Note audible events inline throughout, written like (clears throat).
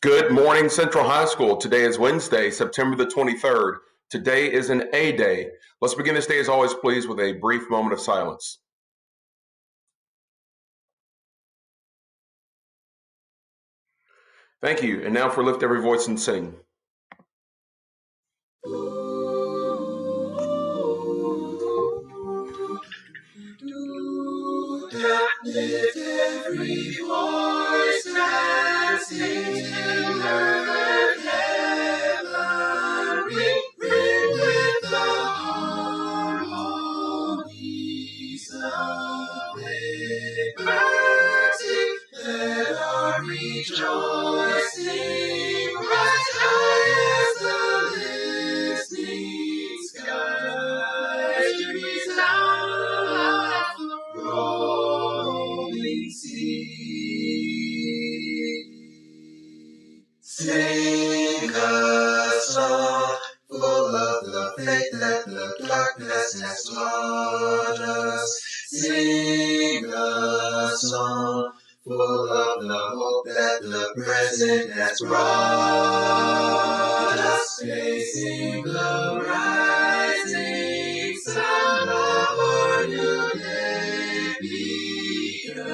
Good morning, Central High School. Today is Wednesday, September the 23rd. Today is an A Day. Let's begin this day, as always, please, with a brief moment of silence. Thank you. And now for Lift Every Voice and Sing. Lift every voice. sing a song full of the hope that the present has brought us, facing the rising sun of our new day beacon.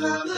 love.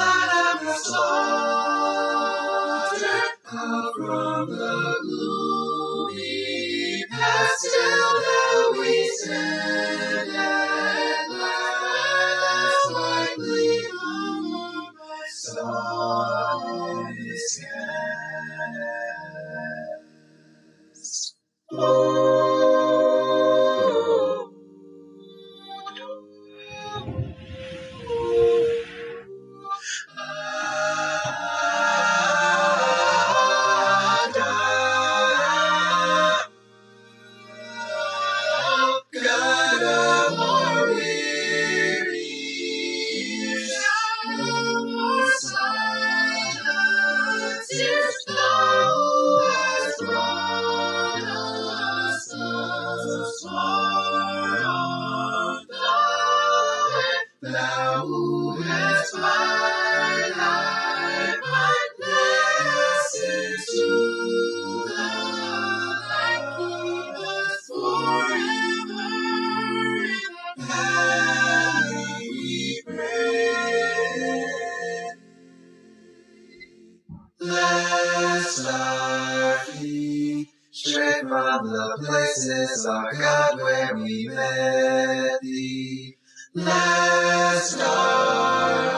Let's start.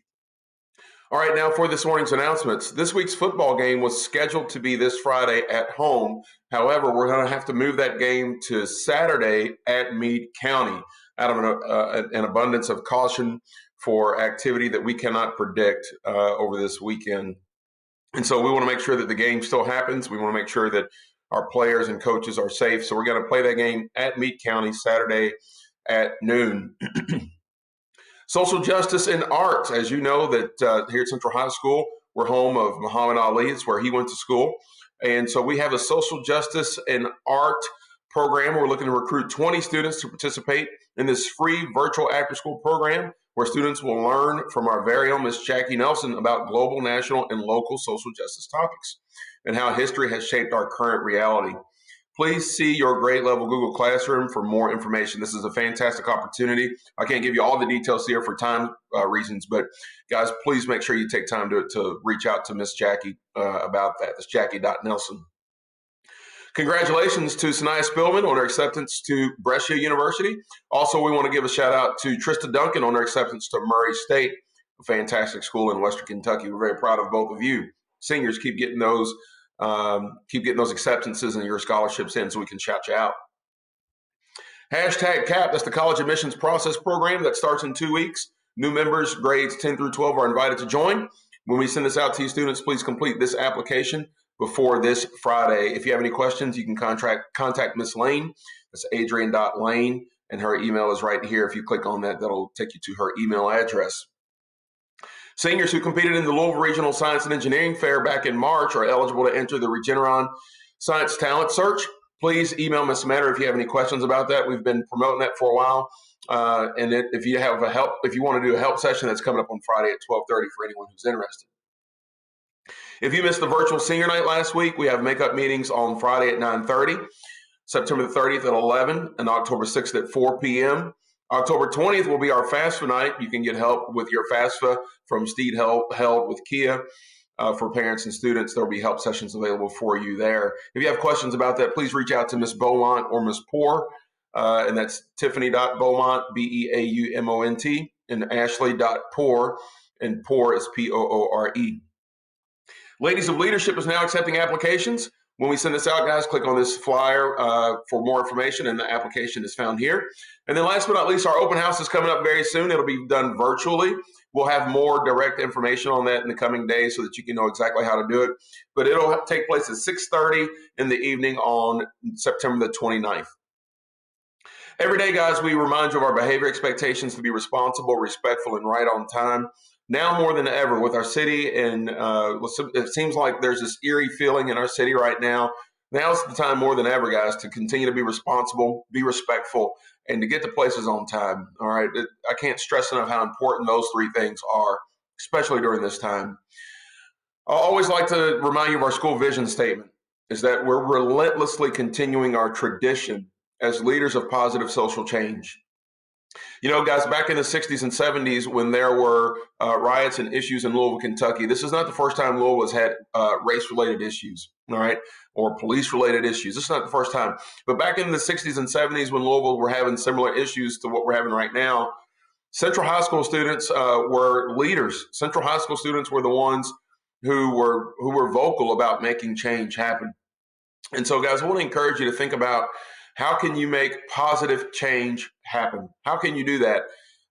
All right, now for this morning's announcements. This week's football game was scheduled to be this Friday at home. However, we're going to have to move that game to Saturday at Meade County out of an, uh, uh, an abundance of caution for activity that we cannot predict uh, over this weekend. And so we want to make sure that the game still happens. We want to make sure that our players and coaches are safe. So we're going to play that game at Meade County Saturday at noon. (clears throat) Social justice and art, as you know, that uh, here at Central High School, we're home of Muhammad Ali. It's where he went to school. And so we have a social justice and art program. We're looking to recruit 20 students to participate in this free virtual after school program where students will learn from our very own Miss Jackie Nelson about global, national, and local social justice topics and how history has shaped our current reality. Please see your grade level Google Classroom for more information. This is a fantastic opportunity. I can't give you all the details here for time uh, reasons, but guys, please make sure you take time to, to reach out to Miss Jackie uh, about that. That's Jackie.Nelson. Congratulations to Sanaya Spillman on her acceptance to Brescia University. Also, we want to give a shout out to Trista Duncan on her acceptance to Murray State, a fantastic school in Western Kentucky. We're very proud of both of you. Seniors, keep getting those, um, keep getting those acceptances and your scholarships in so we can shout you out. Hashtag CAP, that's the college admissions process program that starts in two weeks. New members, grades 10 through 12, are invited to join. When we send this out to you students, please complete this application before this Friday. If you have any questions, you can contact contact Miss Lane. That's Adrian.Lane, and her email is right here. If you click on that, that'll take you to her email address. Seniors who competed in the Louisville Regional Science and Engineering Fair back in March are eligible to enter the Regeneron Science Talent Search. Please email Ms. Matter if you have any questions about that. We've been promoting that for a while. Uh, and it, if you have a help, if you want to do a help session, that's coming up on Friday at 12:30 for anyone who's interested. If you missed the virtual senior night last week, we have makeup meetings on Friday at 9:30, September 30th at 11, and October 6th at 4 p.m. October 20th will be our FAFSA night. You can get help with your FAFSA from Steed Held, held with Kia. Uh, for parents and students, there will be help sessions available for you there. If you have questions about that, please reach out to Ms. Beaumont or Ms. Poore, uh, and that's Tiffany.Beaumont, B E A U M O N T, and Ashley.Poore, and Poore is P O O R E. Ladies of Leadership is now accepting applications. When we send this out, guys, click on this flyer uh, for more information, and the application is found here. And then, last but not least, our open house is coming up very soon. It'll be done virtually. We'll have more direct information on that in the coming days, so that you can know exactly how to do it. But it'll take place at 6:30 in the evening on September the 29th. Every day, guys, we remind you of our behavior expectations to be responsible, respectful, and right on time now more than ever with our city and uh, it seems like there's this eerie feeling in our city right now. Now's the time more than ever guys to continue to be responsible be respectful and to get to places on time all right? I can't stress enough how important those three things are especially during this time. I always like to remind you of our school vision statement is that we're relentlessly continuing our tradition as leaders of positive social change you know, guys, back in the 60s and 70s, when there were uh, riots and issues in Louisville, Kentucky, this is not the first time Louisville has had uh, race related issues, all right, or police related issues. This is not the first time. But back in the 60s and 70s, when Louisville were having similar issues to what we're having right now, Central High School students uh, were leaders. Central High School students were the ones who were who were vocal about making change happen. And so, guys, I want to encourage you to think about how can you make positive change happen? How can you do that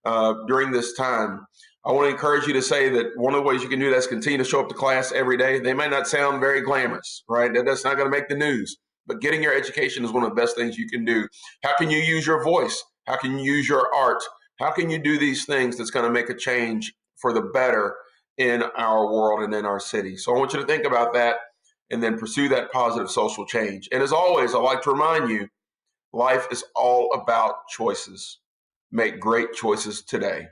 uh, during this time? I want to encourage you to say that one of the ways you can do that is continue to show up to class every day. They may not sound very glamorous, right? That's not going to make the news, but getting your education is one of the best things you can do. How can you use your voice? How can you use your art? How can you do these things that's going to make a change for the better in our world and in our city? So I want you to think about that and then pursue that positive social change. And as always, I like to remind you Life is all about choices. Make great choices today.